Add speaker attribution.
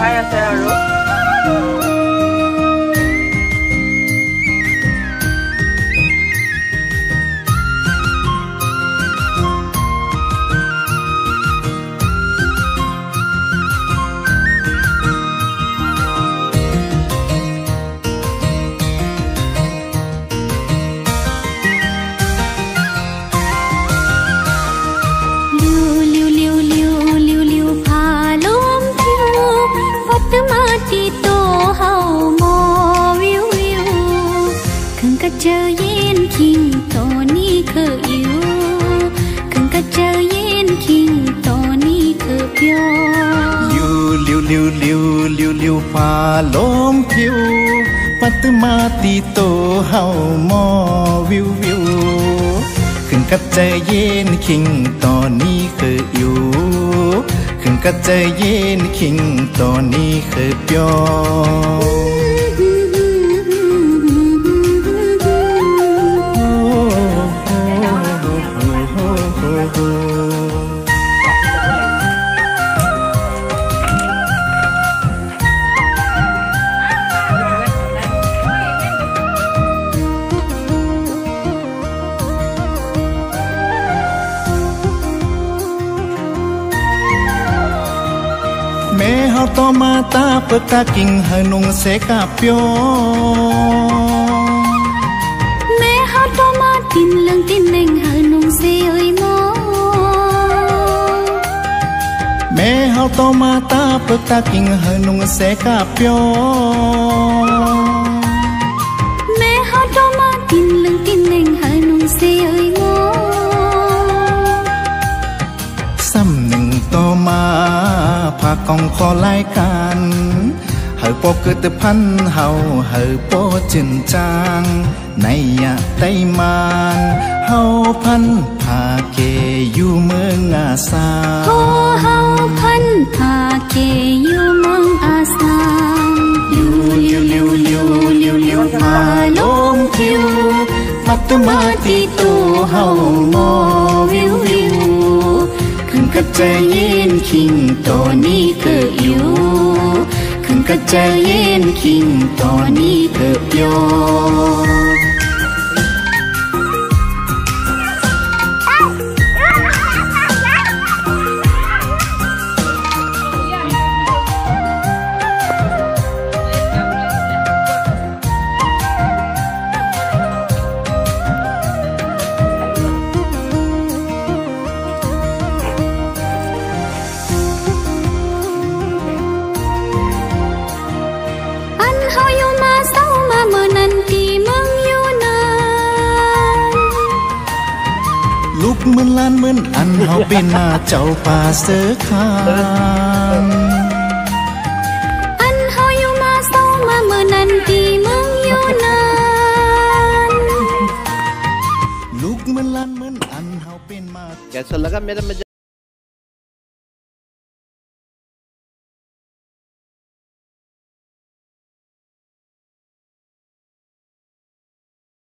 Speaker 1: 欢迎小小茹
Speaker 2: ตัเฮาหมอวิววิวคึงก็เจอเย็นคิงตัวนี้เคืออิวคึงก็เจอเย็นคิงตัวนี้เคือเพียวล
Speaker 3: ิวลิวลิวลิวลิวลิวฟ้าลมผิวปัตมาตีตัเฮาหมอวิววิวคึงก็เจอเย็นคิงตัวนี้เคือยู่ ก็จะยินคิงตอนนี้คือเปียว mẹ hao to ma ta bơ ta kinh hờ nung sẽ cà piô
Speaker 2: mẹ hao to ma tin lưng tin nênh hờ nung sẽ ơi mô
Speaker 3: mẹ hao to ma ta bơ ta kinh hờ nung sẽ cà piô
Speaker 2: mẹ hao to ma tin lưng tin nênh hờ nung sẽ ơi mô
Speaker 3: xăm nâng to ma ផាកងខឡៃកានហើយពកគឺទៅផាន់ហៅហើយពចិនចាងណៃយ៉ាតៃម៉ានហៅផាន់ផាគេយូមើងអាសាហៅ
Speaker 2: ហៅផាន់ផាគេយូមើងអាសាយូយូយូយូយូយូម៉ាលងគៀវមកទៅមកទីទូហៅមកវិវ thà kề yêu mong a sang ลิวลิวลิ
Speaker 3: มือนล้านเหมือนอันเฮาเป็นมาเจ้าป่าเสือขาน
Speaker 2: Anh hao yêu ma sao mà mơ nanti mong yêu nan
Speaker 3: ลุกเหมือนล้านเหมือนอันเฮาเป็นมา Kaya
Speaker 1: sa laga, meron